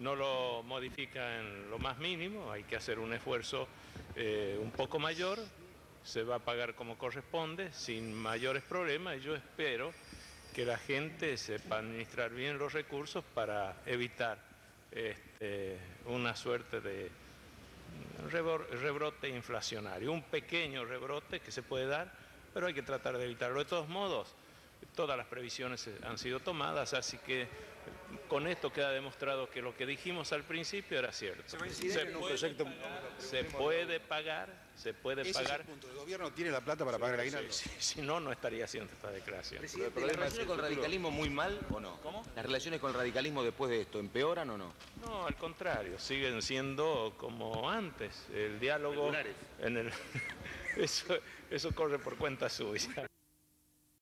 no lo modifica en lo más mínimo, hay que hacer un esfuerzo eh, un poco mayor, se va a pagar como corresponde, sin mayores problemas, y yo espero que la gente sepa administrar bien los recursos para evitar este, una suerte de rebrote inflacionario, un pequeño rebrote que se puede dar, pero hay que tratar de evitarlo. De todos modos, todas las previsiones han sido tomadas, así que con esto queda demostrado que lo que dijimos al principio era cierto. Se, puede, pagar, se puede pagar. ¿El gobierno tiene la plata para pagar el aguinaldo? Si no, no estaría haciendo esta declaración. ¿Las relaciones con el radicalismo muy mal o no? ¿Cómo? ¿Las relaciones con el radicalismo después de esto empeoran o no? No, al contrario, siguen siendo como antes. El diálogo en el eso, eso corre por cuenta suya.